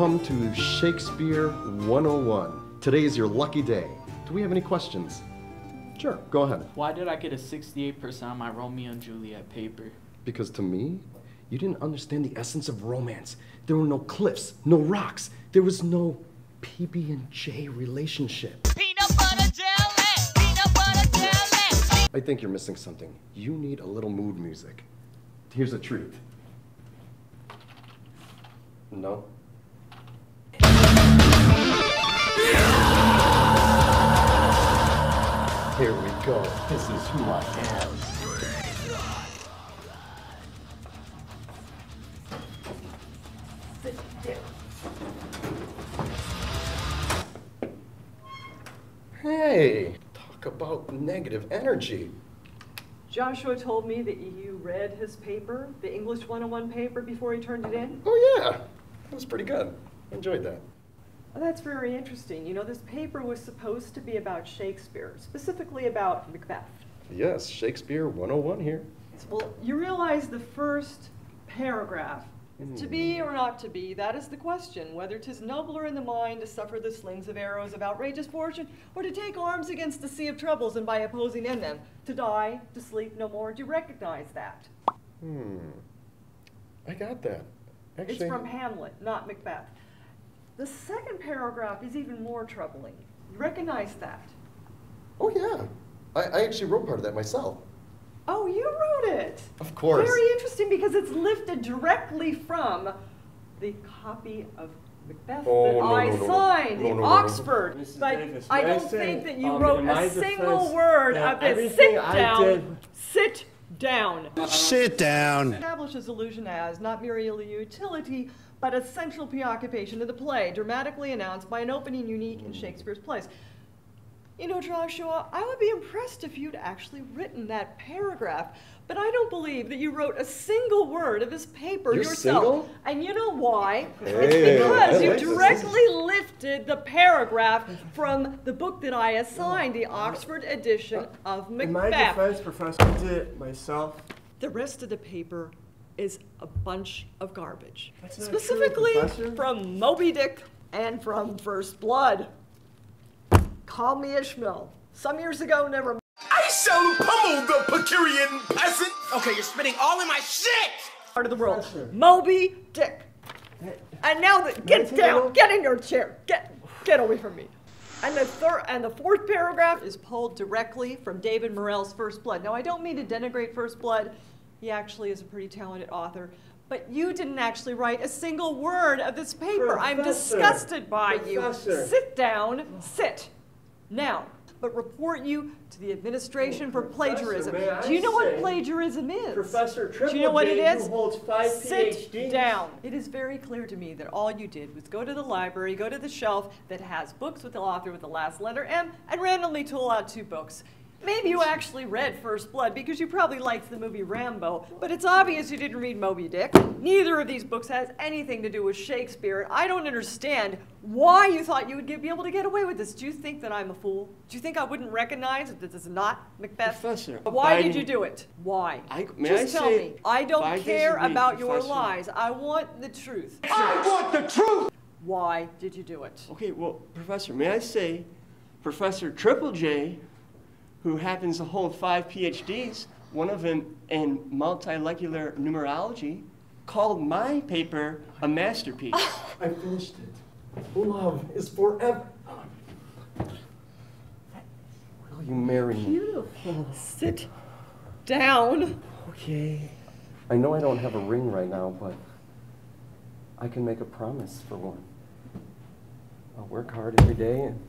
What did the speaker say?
Welcome to Shakespeare 101. Today is your lucky day. Do we have any questions? Sure, go ahead. Why did I get a 68% on my Romeo and Juliet paper? Because to me, you didn't understand the essence of romance. There were no cliffs, no rocks. There was no PB and J relationship. Peanut butter jelly, peanut butter jelly. I think you're missing something. You need a little mood music. Here's a treat. No? Here we go. This is who I am. Hey, talk about negative energy. Joshua told me that you read his paper, the English 101 paper, before he turned it in. Oh, yeah. That was pretty good. Enjoyed that. Well, that's very interesting. You know, this paper was supposed to be about Shakespeare, specifically about Macbeth. Yes, Shakespeare 101 here. Well, you realize the first paragraph. To be or not to be, that is the question. Whether 'tis nobler in the mind to suffer the slings of arrows of outrageous fortune, or to take arms against the sea of troubles and by opposing in them, to die, to sleep no more. Do you recognize that? Hmm. I got that. Actually, It's from Hamlet, not Macbeth. The second paragraph is even more troubling. You recognize that? Oh, yeah. I, I actually wrote part of that myself. Oh, you wrote it. Of course. Very interesting because it's lifted directly from the copy of Macbeth Oh, that no, I no, no, no. signed No, in no, no, no. Oxford. Mrs. But Davis, I don't say, think that you um, wrote a single defense, word of this. Sit down. did- Sit down. Sit down. establishes illusion as not merely a utility, but a central preoccupation of the play, dramatically announced by an opening unique in Shakespeare's plays. You know, Joshua, I would be impressed if you'd actually written that paragraph, but I don't believe that you wrote a single word of this paper You're yourself. single? And you know why? Hey, it's because you like this. directly lifted the paragraph from the book that I assigned, the Oxford edition of Macbeth. In my defense, Professor, I did it myself. The rest of the paper is a bunch of garbage. That's not true, Specifically from Moby Dick and from First Blood. Call me Ishmael. Some years ago, never I shall pummel the Pecurian peasant. Okay, you're spitting all in my shit! part of the world. Moby Dick. And now that May get down, get in your chair, get get away from me. And the third and the fourth paragraph is pulled directly from David Morrell's First Blood. Now I don't mean to denigrate First Blood. He actually is a pretty talented author. But you didn't actually write a single word of this paper. I'm disgusted by Professor. you. Sit down, sit. Now, but report you to the administration oh, for plagiarism. Do you know what plagiarism is? Professor Do Triple you know what it is? holds five Sit PhDs. down. It is very clear to me that all you did was go to the library, go to the shelf that has books with the author with the last letter M, and randomly tool out two books. Maybe you actually read First Blood because you probably liked the movie Rambo, but it's obvious you didn't read Moby Dick. Neither of these books has anything to do with Shakespeare. I don't understand why you thought you would get, be able to get away with this. Do you think that I'm a fool? Do you think I wouldn't recognize that this is not Macbeth? Professor, Why did you do it? Why? I- may Just I tell say, me. I don't care about your Professor. lies. I want the truth. I want the truth. Why did you do it? Okay, well, Professor, may I say, Professor Triple J, who happens to hold five PhDs, one of them in multilecular numerology, called my paper a masterpiece. I finished it. Love is forever. Will you marry me? Beautiful. Sit down. okay. I know I don't have a ring right now, but I can make a promise for one. I'll work hard every day and